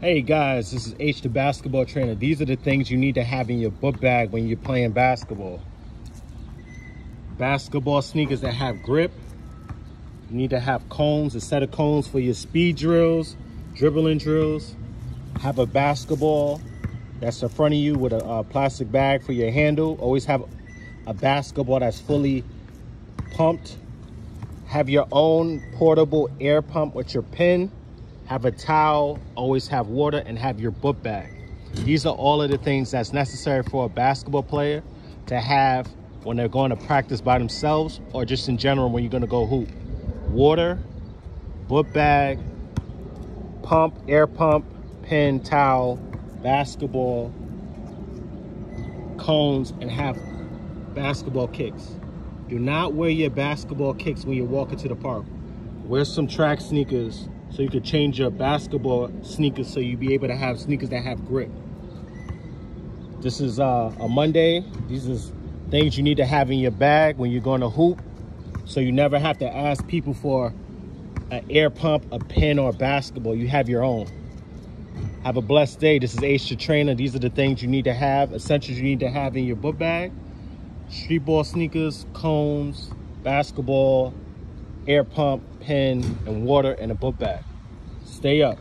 Hey guys, this is H the basketball trainer. These are the things you need to have in your book bag when you're playing basketball. Basketball sneakers that have grip. You need to have cones, a set of cones for your speed drills, dribbling drills. Have a basketball that's in front of you with a, a plastic bag for your handle. Always have a basketball that's fully pumped. Have your own portable air pump with your pin have a towel, always have water, and have your book bag. These are all of the things that's necessary for a basketball player to have when they're going to practice by themselves or just in general when you're going to go hoop. Water, book bag, pump, air pump, pen, towel, basketball, cones, and have basketball kicks. Do not wear your basketball kicks when you're walking to the park. Wear some track sneakers so you could change your basketball sneakers so you'd be able to have sneakers that have grip. This is uh, a Monday. These is things you need to have in your bag when you're going to hoop so you never have to ask people for an air pump, a pen, or a basketball. You have your own. Have a blessed day. This is H the Trainer. These are the things you need to have, essentials you need to have in your book bag. Streetball sneakers, cones, basketball, air pump, pen, and water, in a book bag. Stay up.